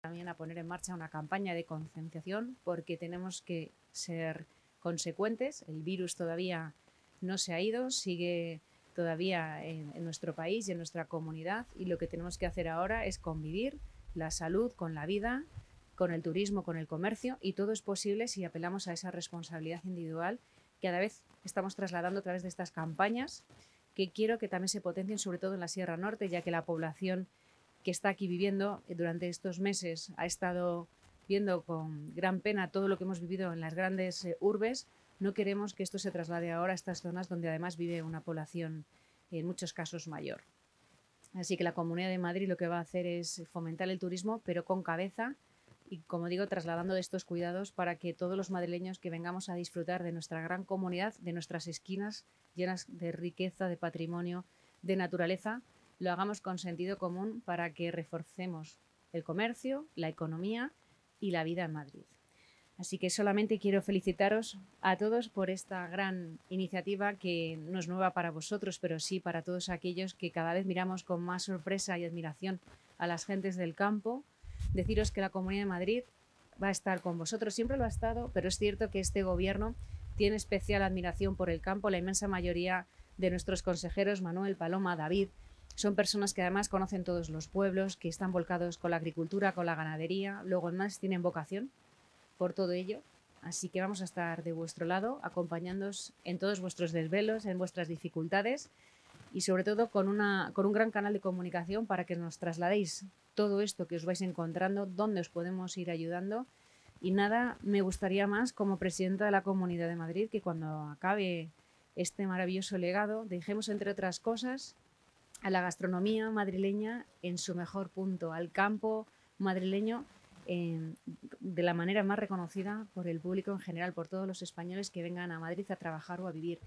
también a poner en marcha una campaña de concienciación porque tenemos que ser consecuentes. El virus todavía no se ha ido, sigue todavía en, en, nuestro país y en nuestra comunidad y lo que tenemos que hacer ahora es convivir la salud con la vida, con el turismo, con el comercio y todo es posible si apelamos a esa responsabilidad individual que a la vez estamos trasladando a través de estas campañas que quiero que también se potencien sobre todo en la Sierra Norte ya que la población que está aquí viviendo durante estos meses ha estado viendo con gran pena todo lo que hemos vivido en las grandes eh, urbes, no queremos que esto se traslade ahora a estas zonas donde además vive una población en muchos casos mayor. Así que la Comunidad de Madrid lo que va a hacer es fomentar el turismo, pero con cabeza y, como digo, trasladando estos cuidados para que todos los madrileños que vengamos a disfrutar de nuestra gran comunidad, de nuestras esquinas llenas de riqueza, de patrimonio, de naturaleza, lo hagamos con sentido común para que reforcemos el comercio, la economía y la vida en Madrid. Así que solamente quiero felicitaros a todos por esta gran iniciativa que no es nueva para vosotros, pero sí para todos aquellos que cada vez miramos con más sorpresa y admiración a las gentes del campo. Deciros que la Comunidad de Madrid va a estar con vosotros, siempre lo ha estado, pero es cierto que este gobierno tiene especial admiración por el campo. La inmensa mayoría de nuestros consejeros, Manuel, Paloma, David, son personas que además conocen todos los pueblos, que están volcados con la agricultura, con la ganadería, luego además tienen vocación por todo ello. Así que vamos a estar de vuestro lado, acompañándoos en todos vuestros desvelos, en vuestras dificultades y sobre todo con, una, con un gran canal de comunicación para que nos trasladéis todo esto que os vais encontrando, dónde os podemos ir ayudando. Y nada, me gustaría más como presidenta de la Comunidad de Madrid que cuando acabe este maravilloso legado dejemos, entre otras cosas, a la gastronomía madrileña en su mejor punto, al campo madrileño eh, de la manera más reconocida por el público en general, por todos los españoles que vengan a Madrid a trabajar o a vivir.